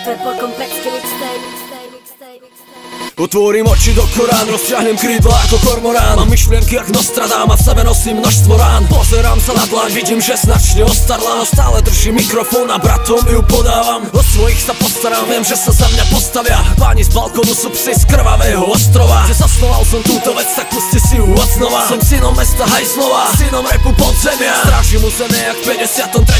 Triple komplexky mixtape. Otvorím oči do Korán, rozťahnem krídla ako kormorán. Mám myšlienky jak Nostradám a v sebe nosím množstvo rán. Pozerám sa na dlaň, vidím, že značne ostarla. No stále držím mikrofón a bratom ju podávam. O svojich sa postaram, viem, že sa za mňa postavia. Páni z balkónu sú psi z krvavého ostrova. Že zasnoval som túto vec, tak puste si ju od znova. Som synom mesta Hajslova, synom repu podzemia. Strážim územie jak v 53.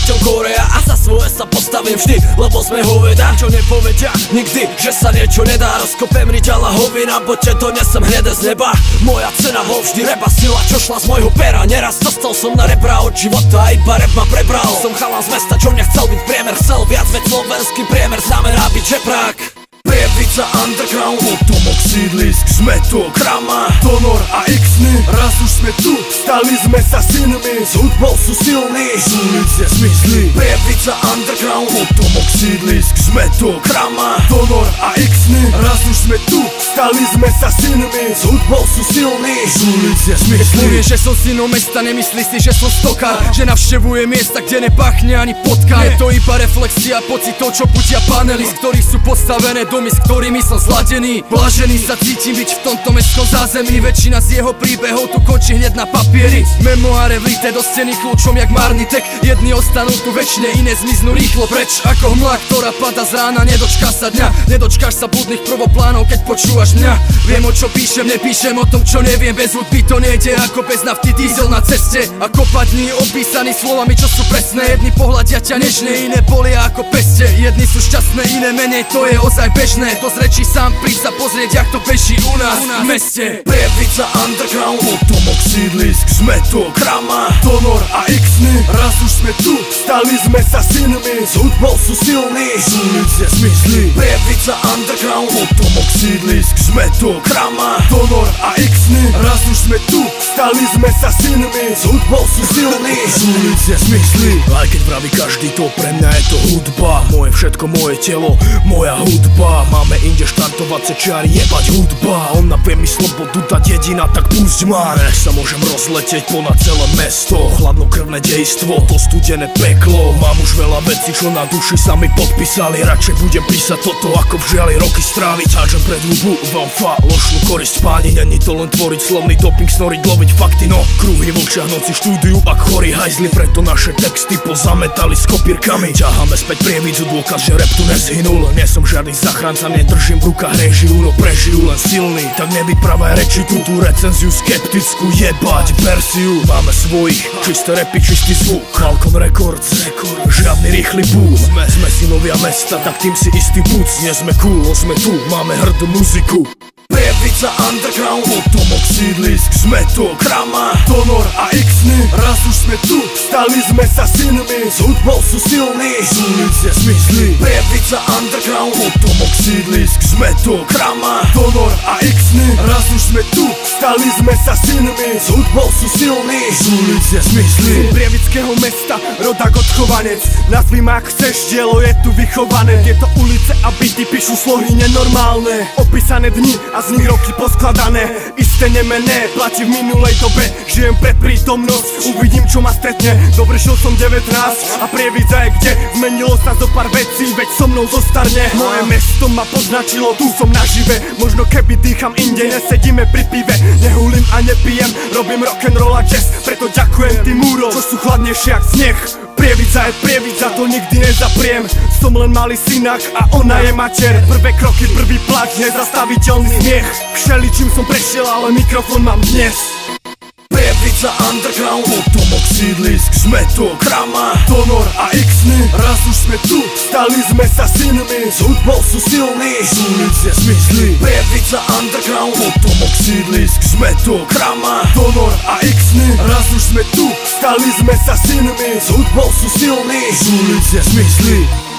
sa postavím vždy, lebo sme hoveda. Čo nepovedia nikdy, že sa niečo nedá. Rozkopem riť hovina, poďte to nesem hnede z neba. Moja cena bol vždy repa sila, čo šla z môjho pera. Neraz dostal som na repra od života iba rep ma prebral. Som chalan z mesta, čo nechcel byť priemer. Chcel viac, veď slovenský priemer znamená byť žeprák Prievica underground, potomok sídlisk Sme to krama, donor a xny. Raz už sme tu, stali sme sa synmi. S hudbou sú silní, z ulice zmizli. Prievica underground, potomok sídlisk Sme to krama, donor a xny. Raz už sme tu, stali sme sa synmi S hudbou sú silní, z ulice Povie, že som synom mesta, nemyslí si, že som stokár. Že navštevuje miesta, kde nepachne ani potka Je to iba reflexia pocitov, čo budia panely Z ktorých sú postavené domy, s ktorými som zladený. Blažený sa cítim byť v tomto mestskom zázemí. Väčšina z jeho príbehov tu končí hneď na papieri. Memoáre vlité do steny kľúčom jak marný tek. Jedni ostanú tu väčšine, iné zmiznú rýchlo preč. Ako hmla, ktorá pada z rána, nedočká sa dňa. Nedočkáš sa budných prvoplánov, keď počúvaš mňa? Viem o čo píšem, nepíšem o tom, čo neviem. Bez hudby to nejde ako bez nafty. Diesel na ceste Ako padní opísaný slovami, čo sú presné. Jedni pohľadia ťa nežne, iné bolia ako peste. Jedni sú šťastné, iné menej, to je ozaj bežné. To zrečí sám, príď sa pozrieť, jak to beží u nás v meste. Prievica underground, potomok sídlisk Sme to krama, donor a xny Raz už sme tu, stali sme sa synmi. S hudbou sú silní, z ulice zmizli Prievica underground, potomok sídlisk Sme to krama, donor a xny Raz už sme tu, stali sme sa synmi S hudbou sú silní, z ulice zmizli Aj keď praví každý to, pre mňa je to hudba. Moje všetko, moje telo, moja hudba. Máme inde štartovacie čiary, jebať hudba. Ona vie mi slobodu dať jediná, tak pusť ma. Nech sa môžem rozletieť ponad celé mesto. Chladnokrvné dejstvo, to studené peklo. Mám už veľa vecí, čo na duši sa mi podpísali. Radšej budem písať toto, ako v žiali roky stráviť. Hážem pred hubu, vám falošnú korisť spáni Není to len tvoriť slovný doping, snoriť, loviť fakty. No, kruhy v noci štúdiu, ak chorí hajzli. Preto naše texty pozametali s kopírkami. Ťaháme späť prievidzu, dôkaz, že rap tu nezhynul. Nie som žiadny zachránca, nedržím v rukách režiu No prežijú len silný, tak nebyť pravé reči Tu tú recenziu skeptickú jebať Persiu, máme svojich, čisté repy, čistý zvuk. Falcon Records, žiadny rýchly bús Sme, sme synovia mesta, tak tým si istý buc Nie sme cool, no sme tu, máme hrdú muziku Prievica underground, potomok sídlisk Sme to krama, donor a xny Raz už sme tu, stali sme sa synmi. S hudbou sú silní, z ulice zmizli. Prievica underground, potomok sídlisk Sme to krama, donor a xny Raz už sme tu, stali sme sa synmi S hudbou sú silní, z ulice zmizli. Prievického mesta, rodak odchovanec Nazvi ma ak chceš, dielo je tu vychované. Tieto ulice a byty píšu slohy nenormálne. Opísané dni a z nich roky poskladané. Isté nemené, platí v minulej dobe. Žijem pre prítomnosť, uvidím čo ma stretne. Dovršil som 19 a prievidza je kde. Zmenilo sa zo pár vecí, veď so mnou zostarne. Moje mesto ma poznačilo, tu som nažive Možno keby dýcham inde, nesedíme pri pive Nehulím a nepijem, robím rock'n'roll a jazz Preto ďakujem tým múrom, čo sú chladnejšie jak sneh. Prievidza je prievidza, to nikdy nezapriem. Som len malý synak a ona je mater. Prvé kroky, prvý plač, nezastaviteľný smiech. Všeličím som prešiel, ale mikrofón mám dnes. Prievica underground, potomok sídlisk Sme to krama, donor a xny. Raz už sme tu, stali sme sa synmi S hudbou sú silní, z ulice zmizli Prievica underground, potomok sídlisk Sme to krama, donor a xny. Raz už sme tu, stali sme sa synmi S hudbou sú silní, z ulice zmizli